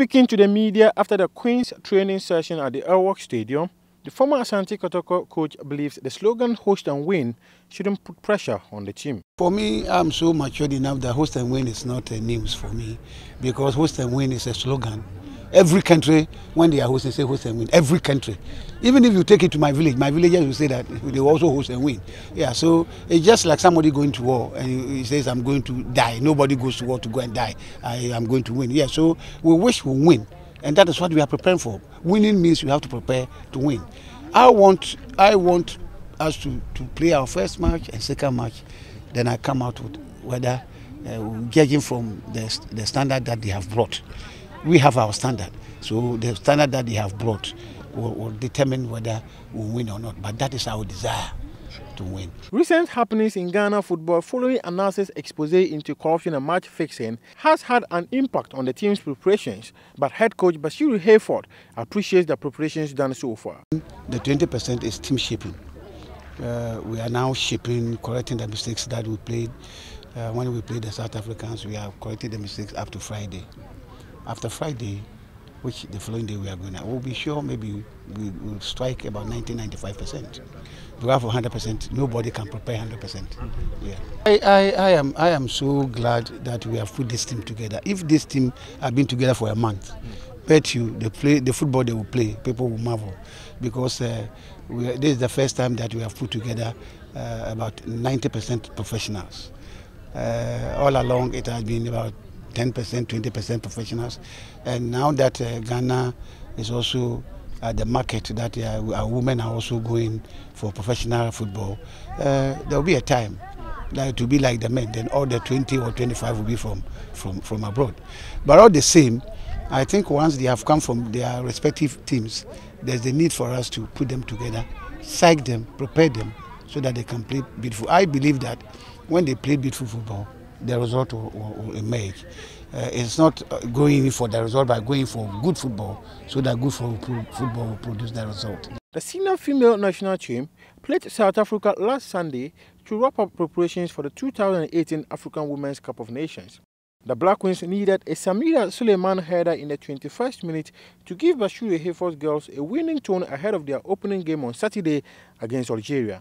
Speaking to the media after the Queen's training session at the El Wak Stadium, the former Asante Kotoko coach believes the slogan host and win shouldn't put pressure on the team. For me, I'm so matured enough that host and win is not a news for me because host and win is a slogan. Every country, when they are hosting, say host and win. Every country. Even if you take it to my village, my villagers will say that they also host and win. Yeah, so it's just like somebody going to war and he says, I'm going to die. Nobody goes to war to go and die. I am going to win. Yeah, so we wish we win. And that is what we are preparing for. Winning means we have to prepare to win. I want, I want us to, to play our first match and second match. Then I come out with whether, uh, judging from the, the standard that they have brought we have our standard. So the standard that they have brought will, will determine whether we win or not. But that is our desire to win. Recent happenings in Ghana football following Anas's expose into corruption and match fixing has had an impact on the team's preparations, but head coach Bashir Hayford appreciates the preparations done so far. The 20% is team shaping. Uh, we are now shaping, correcting the mistakes that we played. Uh, when we played the South Africans, we have corrected the mistakes up to Friday after Friday, which the following day we are going to, we'll be sure maybe we will strike about 90 95%. We have 100%, nobody can prepare 100%. Yeah. I, I, I, am, I am so glad that we have put this team together. If this team had been together for a month, bet you the, play, the football they will play, people will marvel. Because uh, we, this is the first time that we have put together uh, about 90% professionals. Uh, all along it has been about 10%, 20% professionals. And now that uh, Ghana is also at the market that uh, women are also going for professional football, uh, there will be a time that to be like the men. Then all the 20 or 25 will be from, from, from abroad. But all the same, I think once they have come from their respective teams, there's the need for us to put them together, psych them, prepare them, so that they can play beautiful. I believe that when they play beautiful football, the result will, will, emerge. Uh, it's not going for the result by going for good football, so that good football will produce the result. The senior female national team played South Africa last Sunday to wrap up preparations for the 2018 African Women's Cup of Nations. The Black Queens needed a Samira Suleiman header in the 21st minute to give Bashir Hayford's girls a winning tone ahead of their opening game on Saturday against Algeria.